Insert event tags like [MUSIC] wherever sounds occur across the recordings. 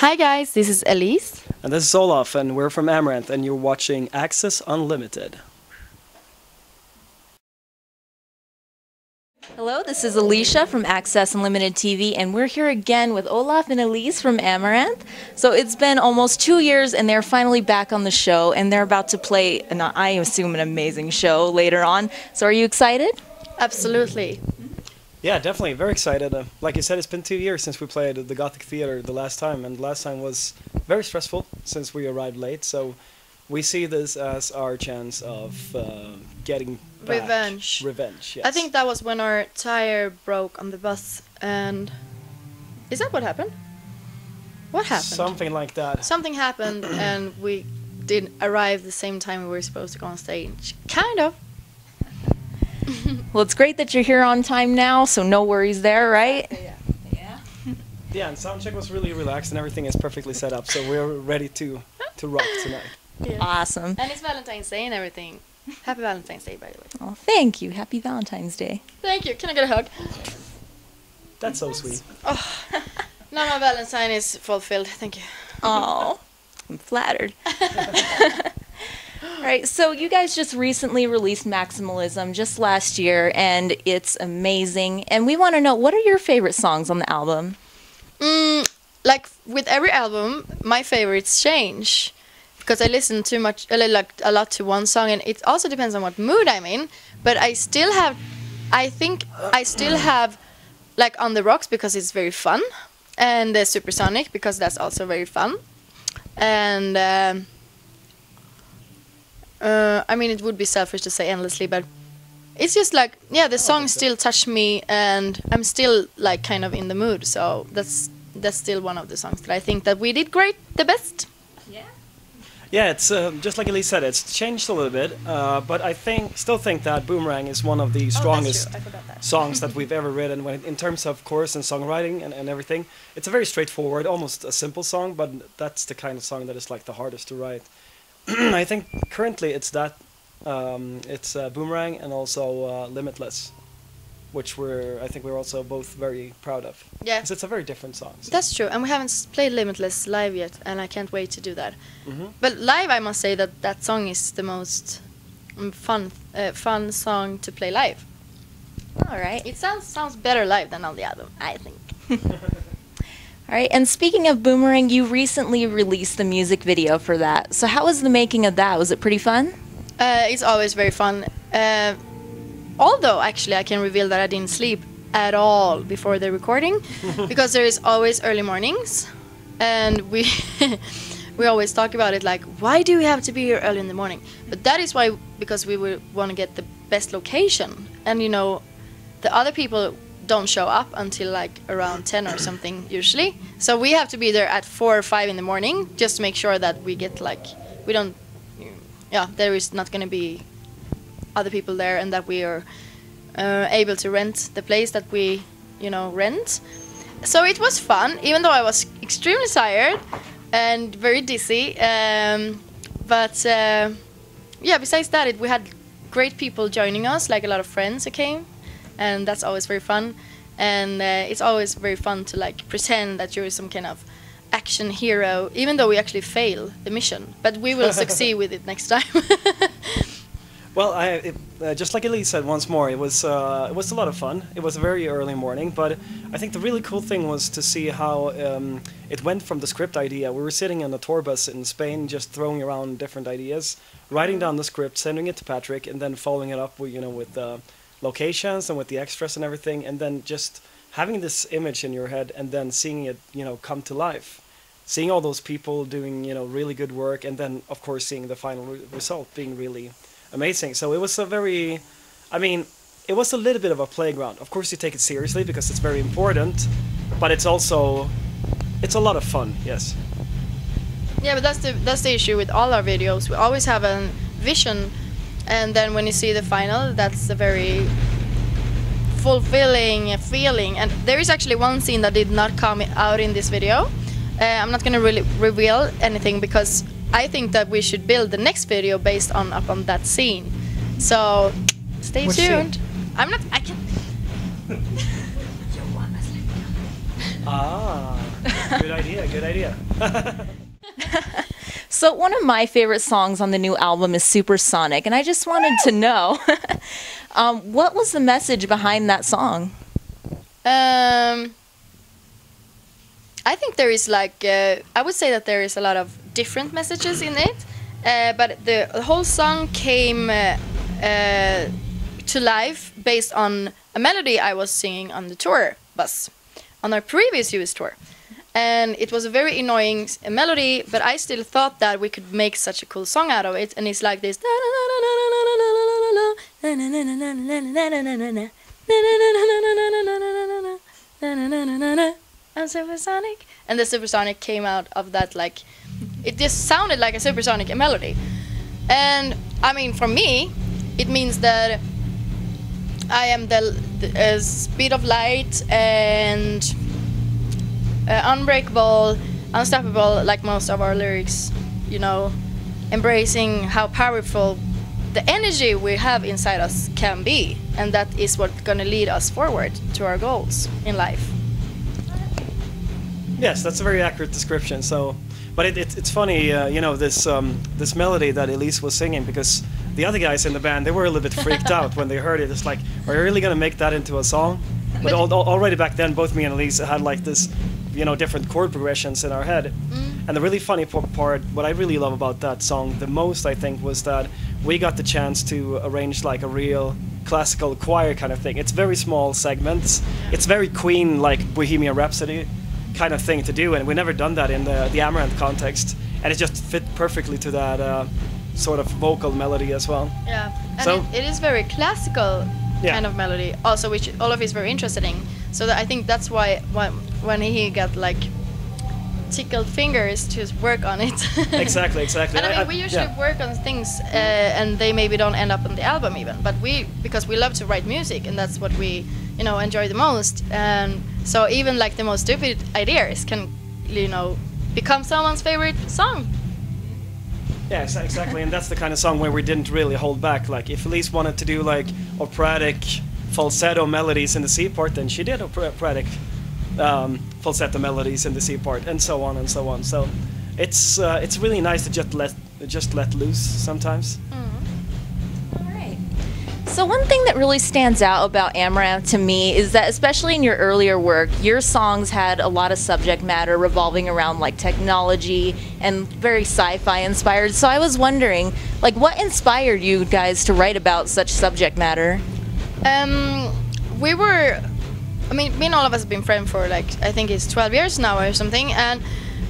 Hi guys, this is Elize. And this is Olof, and we're from Amaranthe, and you're watching Access Unlimited. Hello, this is Alicia from Access Unlimited TV, and we're here again with Olof and Elize from Amaranthe. So it's been almost two years, and they're finally back on the show, and they're about to play, an, I assume, an amazing show later on. So are you excited? Absolutely. Yeah, definitely. Very excited. Uh, like you said, it's been two years since we played at the Gothic Theater the last time, and last time was very stressful since we arrived late. So we see this as our chance of uh, getting back. Revenge. Revenge. Yes. I think that was when our tire broke on the bus, and is that what happened? What happened? something like that. Something happened, [CLEARS THROAT] and we didn't arrive the same time we were supposed to go on stage. Kind of. [LAUGHS] Well, it's great that you're here on time now, so no worries there, right? Yeah. Yeah, yeah and soundcheck was really relaxed, and everything is perfectly set up, so we're ready to to rock tonight. yeah. Awesome. And it's Valentine's Day and everything. Happy Valentine's Day, by the way. Well, thank you. Happy Valentine's Day. Thank you. Can I get a hug? That's so sweet. Oh. [LAUGHS] now my Valentine is fulfilled. Thank you. Oh, I'm flattered. [LAUGHS] Right, so you guys just recently released Maximalism just last year, and it's amazing. And we want to know what are your favorite songs on the album? Mm, like with every album, my favorites change because I listen too much, uh, like a lot to one song, and it also depends on what mood I'm in. But I still have, I think I still have, like on the rocks because it's very fun, and Supersonic because that's also very fun, and. Um, uh, I mean, it would be selfish to say endlessly, but it's just like yeah, the song still touched me, and I'm still like kind of in the mood. So that's that's still one of the songs that I think that we did great, the best. Yeah, Yeah, it's uh, just like Elize said, it's changed a little bit, uh, but I think still think that Boomerang is one of the strongest I forgot that. songs that [LAUGHS] we've ever written when, in terms of chorus and songwriting and, and everything. It's a very straightforward, almost a simple song, but that's the kind of song that is like the hardest to write. [CLEARS THROAT] I think currently it's that, um, it's uh, Boomerang and also uh, Limitless, which we're I think we're also both very proud of. Yeah, 'Cause it's a very different song. so- that's true, and we haven't played Limitless live yet, and I can't wait to do that. Mhm. But live, I must say that that song is the most um, fun uh, fun song to play live. All right. It sounds sounds better live than on the album, I think. [LAUGHS] [LAUGHS] All right, and speaking of Boomerang, you recently released the music video for that. So how was the making of that? Was it pretty fun? Uh, it's always very fun. Uh, although, actually, I can reveal that I didn't sleep at all before the recording [LAUGHS] because there is always early mornings, and we [LAUGHS] we always talk about it like, why do we have to be here early in the morning? But that is why because we want to get the best location, and you know, the other people don't show up until like around 10 or something usually so we have to be there at 4 or 5 in the morning just to make sure that we get like we don't yeah, there is not going to be other people there, and that we are uh, able to rent the place that we, you know, rent. So it was fun, even though I was extremely tired and very dizzy. Um, but uh, yeah, besides that, it, we had great people joining us, like a lot of friends who came, and that's always very fun. And uh, it's always very fun to like pretend that you're some kind of action hero, even though we actually fail the mission. But we will [LAUGHS] succeed with it next time. [LAUGHS] Well, I, it, uh, just like Elize said once more, it was uh, it was a lot of fun. It was a very early morning, but I think the really cool thing was to see how um, it went from the script idea. We were sitting in a tour bus in Spain, just throwing around different ideas, writing down the script, sending it to Patrick, and then following it up with you know with uh, locations and with the extras and everything, and then just having this image in your head, and then seeing it you know come to life. Seeing all those people doing you know really good work, and then of course seeing the final re- result being really amazing. So it was a very, I mean, it was a little bit of a playground. Of course, you take it seriously because it's very important, but it's also, it's a lot of fun. Yes. Yeah, but that's the that's the issue with all our videos. We always have a vision, and then when you see the final, that's a very fulfilling feeling. And there is actually one scene that did not come out in this video. Uh, I'm not gonna really reveal anything because I think that we should build the next video based on upon that scene. So stay Which tuned. scene? I'm not. I can. [LAUGHS] Ah. good idea. Good idea. [LAUGHS] So one of my favorite songs on the new album is Supersonic, and I just wanted to know, [LAUGHS] um, what was the message behind that song? Um, I think there is like uh, I would say that there is a lot of different messages in it, uh, but the, the whole song came uh, uh, to life based on a melody I was singing on the tour bus, on our previous US tour, and it was a very annoying melody, but I still thought that we could make such a cool song out of it, and it's like this. Supersonic, and the supersonic came out of that like, it just sounded like a supersonic melody, and I mean for me, it means that I am the, the uh, speed of light and uh, unbreakable, unstoppable, like most of our lyrics, you know, embracing how powerful the energy we have inside us can be, and that is what's gonna lead us forward to our goals in life. Yes, that's a very accurate description. So, but it, it, it's funny, uh, you know, this um, this melody that Elize was singing because the other guys in the band they were a little bit freaked out when they heard it. It's like, are you really gonna make that into a song? But, But- al- already back then, both me and Elize had like this, you know, different chord progressions in our head. And the really funny part, what I really love about that song the most, I think, was that we got the chance to arrange like a real classical choir kind of thing. It's very small segments. It's very Queen, like Bohemian Rhapsody kind of thing to do, and we never done that in the the Amaranthe context, and it just fit perfectly to that uh, sort of vocal melody as well. Yeah, and So- it, it is very classical Yeah. kind of melody, also which Olof is very interested in. So I think that's why when, when he got like tickled fingers to work on it. [LAUGHS] Exactly, exactly. and I I- mean, we usually yeah. work on things, uh, and they maybe don't end up on the album even. But we, because we love to write music, and that's what we, you know, enjoy the most. And so even like the most stupid ideas can, you know, become someone's favorite song. Yeah, exa- exactly, and that's the kind of song where we didn't really hold back. Like, if Elize wanted to do like operatic falsetto melodies in the C part, then she did opera- operatic um, falsetto melodies in the C part, and so on and so on. So, it's uh, it's really nice to just let just let loose sometimes. Alright. So one thing that really stands out about Amaranthe to me is that especially in your earlier work, your songs had a lot of subject matter revolving around like technology and very sci-fi inspired. So I was wondering, like what inspired you guys to write about such subject matter? Um, we were, I mean, me and all of us have been friends for like I think it's 12 years now or something. And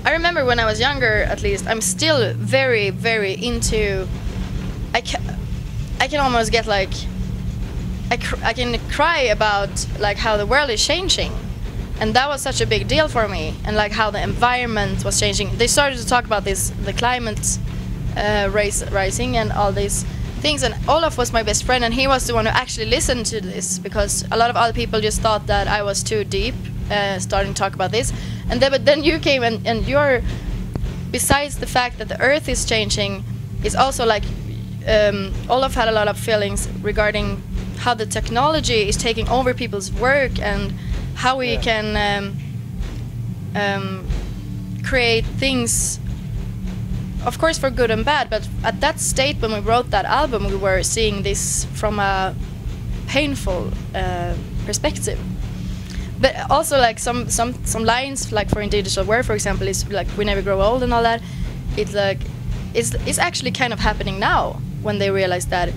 I remember when I was younger, at least, I'm still very, very into. I can, I can almost get like, I, cr- I can cry about like how the world is changing, and that was such a big deal for me, and like how the environment was changing. They started to talk about this, the climate uh, race rising and all these things and Olof was my best friend and he was the one who actually listened to this because a lot of other people just thought that I was too deep uh, starting to talk about this and then but then you came and, and you're besides the fact that the earth is changing it's also like um, Olof had a lot of feelings regarding how the technology is taking over people's work and how we Yeah. can um, um, create things of course for good and bad but at that state when we wrote that album we were seeing this from a painful uh, perspective. But also like some some some lines like for in digital for example is like we never grow old and all that. It's like it's it's actually kind of happening now when they realize that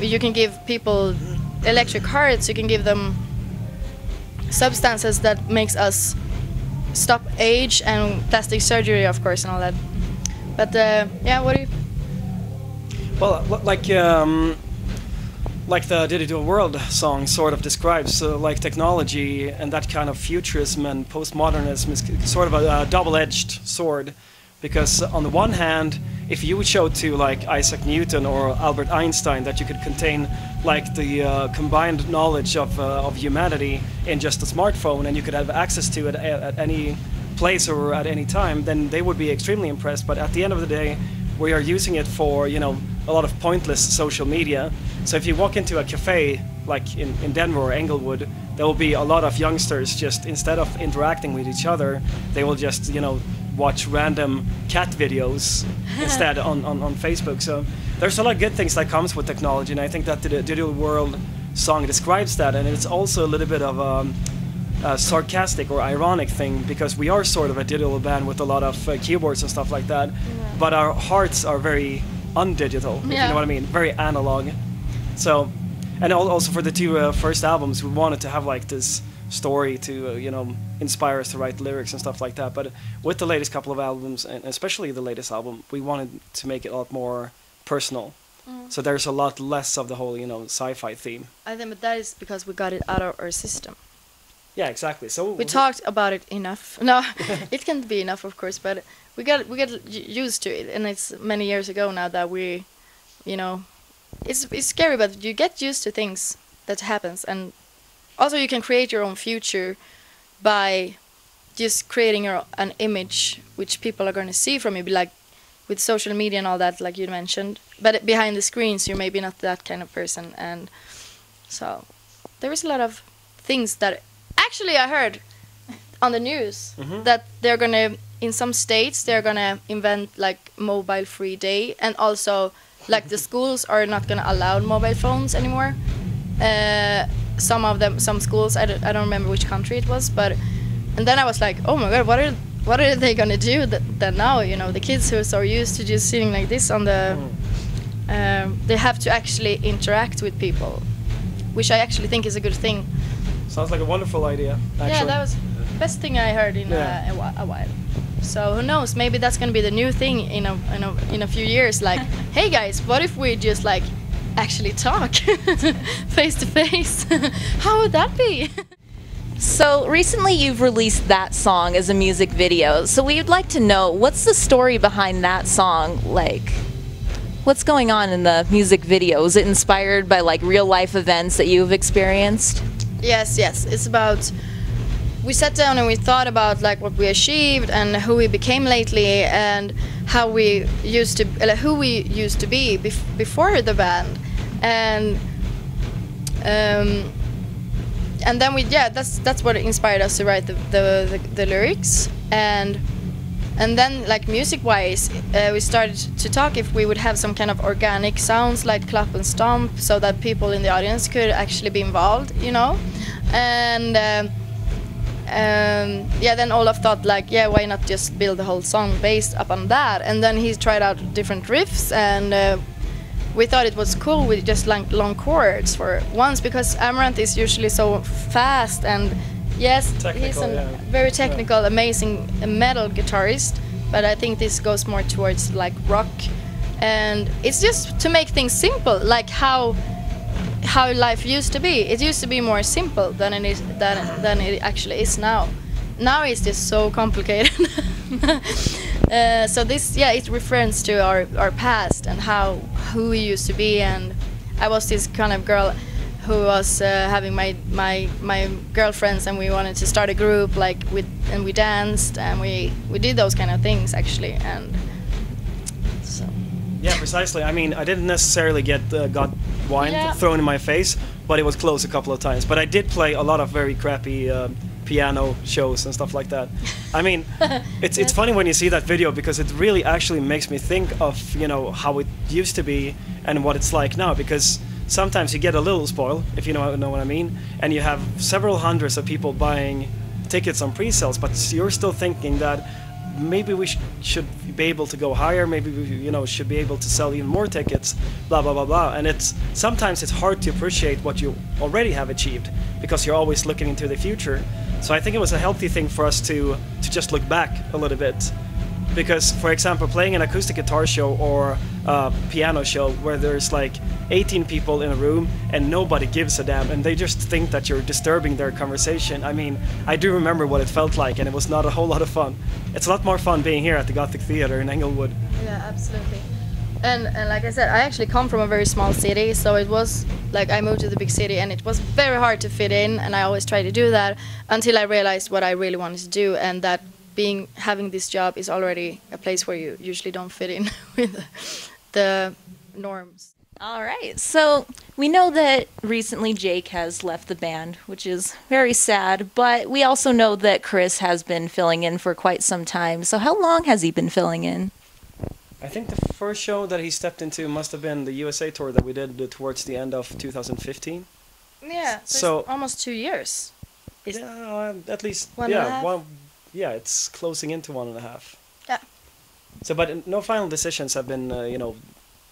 you can give people electric hearts you can give them substances that makes us stop age and plastic surgery of course and all that but uh, yeah what do you Well, li- like um, like the Digital World song sort of describes, uh, like technology and that kind of futurism and postmodernism is sort of a, a double-edged sword, because on the one hand, if you would show to like Isaac Newton or Albert Einstein that you could contain like the uh, combined knowledge of uh, of humanity in just a smartphone and you could have access to it at, at any place or at any time, then they would be extremely impressed. But at the end of the day, we are using it for you know a lot of pointless social media. So if you walk into a cafe like in, in Denver or Englewood, there will be a lot of youngsters just instead of interacting with each other, they will just you know watch random cat videos [LAUGHS] instead on, on, on Facebook. So there's a lot of good things that comes with technology, and I think that the Digital World song describes that, and it's also a little bit of a, a sarcastic or ironic thing because we are sort of a digital band with a lot of uh, keyboards and stuff like that, but our hearts are very undigital. If you know what I mean, very analog. So, and al- also for the two uh, first albums, we wanted to have like this story to uh, you know inspire us to write lyrics and stuff like that. But with the latest couple of albums, and especially the latest album, we wanted to make it a lot more personal. So there's a lot less of the whole you know sci-fi theme. I think, but that is because we got it out of our system. Yeah, exactly. So We talked about it enough. [LAUGHS] No, it can't be enough, of course, but we got we got used to it, and it's many years ago now that we, you know, it's it's scary, but you get used to things that happens, and also you can create your own future by just creating your an image which people are going to see from you, like with social media and all that, like you mentioned. But behind the screens, you're maybe not that kind of person, and so there is a lot of things that actually I heard on the news Mhm. that they're gonna in some states they're gonna invent like mobile free day and also like the schools are not gonna allow mobile phones anymore. Uh, some of them, some schools, I don't, I don't remember which country it was, but and then I was like, oh my god, what are what are they gonna do that, that now? You know, the kids who are so used to just sitting like this on the, um, they have to actually interact with people, which I actually think is a good thing. Sounds like a wonderful idea. Actually. Yeah, that was best thing I heard in Yeah. uh, a, a while. So who knows? Maybe that's gonna be the new thing in a in a, in a few years. Like, [LAUGHS] hey guys, what if we just like actually talk face to face? How would that be? [LAUGHS] So recently you've released that song as a music video. So we'd like to know what's the story behind that song like? What's going on in the music video? Is it inspired by like real life events that you've experienced? Yes, yes. It's about. We sat down and we thought about like what we achieved and who we became lately and how we used to, who we used to be bef- before the band, and um, and then we yeah that's that's what inspired us to write the the, the, the lyrics and and then like music wise uh, we started to talk if we would have some kind of organic sounds like clap and stomp so that people in the audience could actually be involved you know and um, um, yeah then Olof thought like yeah why not just build the whole song based upon that? And then he tried out different riffs and uh, we thought it was cool with just like long chords for once because Amaranthe is usually so fast and yes he's a yeah. very technical amazing metal guitarist but I think this goes more towards like rock. And it's just to make things simple like how how life used to be. It used to be more simple than it is than, than it actually is now. Now it's just so complicated. [LAUGHS] Uh, so this yeah it refers to our, our past and how who we used to be. And i was this kind of girl who was uh, having my, my my girlfriends and we wanted to start a group like with and we danced and we we did those kind of things actually. And so Yeah, precisely. I mean, I didn't necessarily get uh, got wine Yeah. thrown in my face, but it was close a couple of times. But I did play a lot of very crappy uh, piano shows and stuff like that. I mean, [LAUGHS] it's it's funny when you see that video because it really actually makes me think of you know how it used to be and what it's like now. Because sometimes you get a little spoiled, if you know know what I mean, and you have several hundreds of people buying tickets on pre-sales, but you're still thinking that maybe we sh- should be able to go higher maybe we you know should be able to sell even more tickets blah blah blah blah. And it's sometimes it's hard to appreciate what you already have achieved because you're always looking into the future. So i think it was a healthy thing for us to to just look back a little bit. Because for example playing an acoustic guitar show or a piano show where there's like 18 people in a room and nobody gives a damn and they just think that you're disturbing their conversation i mean i do remember what it felt like and it was not a whole lot of fun it's a lot more fun being here at the gothic theater in englewood Yeah, absolutely. And and like I said, I actually come from a very small city, so it was like I moved to the big city, and it was very hard to fit in. And I always try to do that until I realized what I really wanted to do, and that being having this job is already a place where you usually don't fit in [LAUGHS] with the norms. All right. So we know that recently Jake has left the band, which is very sad, but we also know that Chris has been filling in for quite some time. So how long has he been filling in? I think the first show that he stepped into must have been the USA tour that we did towards the end of 2015. Yeah, so, So- it's almost two years. Is- yeah, uh, at least One and a yeah, half? one. Yeah, it's closing into one and a half. Yeah. So, but no final decisions have been, uh, you know,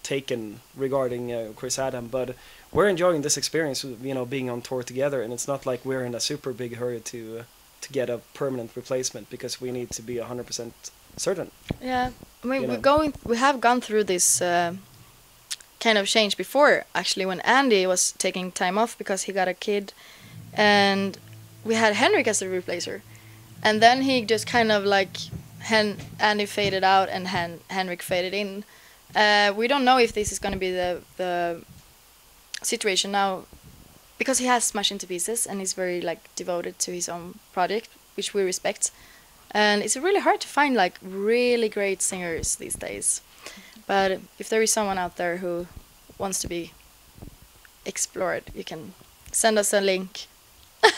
taken regarding uh, Chris Adam. But we're enjoying this experience, you know, being on tour together, and it's not like we're in a super big hurry to uh, to get a permanent replacement because we need to be hundred percent certain. Yeah, I mean You we're know. going. We have gone through this uh, kind of change before. Actually, when Andy was taking time off because he got a kid, and we had Henrik as a replacer, and then he just kind of like Hen Andy faded out and Hen Henrik faded in. Uh, we don't know if this is going to be the the situation now, because he has smashed into pieces and he's very like devoted to his own project, which we respect and it's really hard to find like really great singers these days but if there is someone out there who wants to be explored you can send us a link [LAUGHS]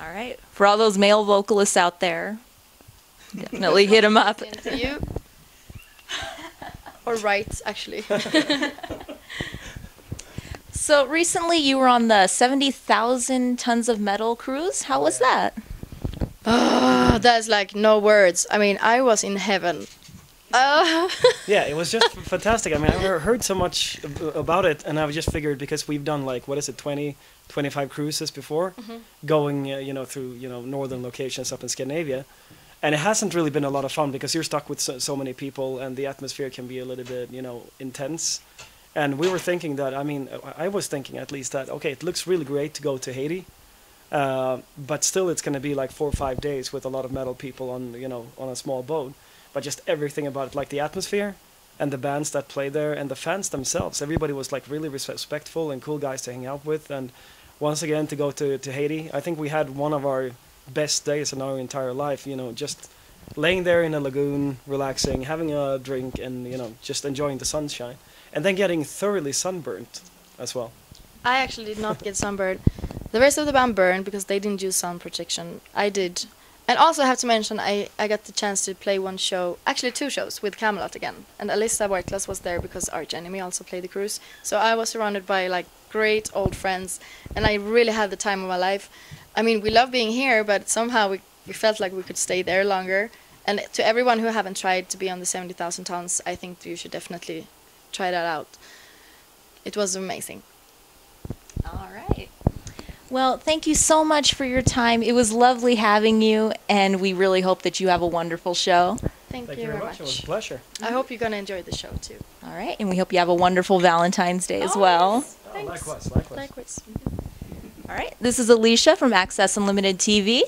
All right. For all those male vocalists out there, definitely hit them up. Into or write actually [LAUGHS] So recently you were on the 70,000 tons of metal cruise. How was that? oh, that's like no words i mean i was in heaven uh, [LAUGHS] Yeah, it was just fantastic. I mean, I've heard so much ab- about it, and I've just figured because we've done like what is it, 20, 25 cruises before, going uh, you know through you know northern locations up in Scandinavia, and it hasn't really been a lot of fun because you're stuck with so, so many people, and the atmosphere can be a little bit you know intense. And we were thinking that I mean, I was thinking at least that okay, it looks really great to go to Haiti. Uh, but still, it's going to be like four or five days with a lot of metal people on you know on a small boat but just everything about it, like the atmosphere and the bands that play there and the fans themselves. Everybody was like really respectful and cool guys to hang out with. And once again, to go to, to Haiti, I think we had one of our best days in our entire life. You know, just laying there in a lagoon, relaxing, having a drink, and you know, just enjoying the sunshine, and then getting thoroughly sunburnt as well. i actually did not get sunburned. The rest of the band burned because they didn't use sun protection i did. And also I have to mention I, I got the chance to play one show actually two shows with Kamelot again. And Alissa White-Gluz was there because arch enemy also played the cruise. So i was surrounded by like great old friends. And i really had the time of my life i mean we love being here but somehow we, we felt like we could stay there longer and to everyone who haven't tried to be on the 70000 tons i think you should definitely try that out it was amazing All right. Well, thank you so much for your time. It was lovely having you, and we really hope that you have a wonderful show. thank, Thank you very much. It was a pleasure. i hope you're going to enjoy the show too All right, and we hope you have a wonderful Valentine's Day as oh, well. Oh, Thanks. likewise, likewise. likewise All right, this is Alicia from Access Unlimited TV.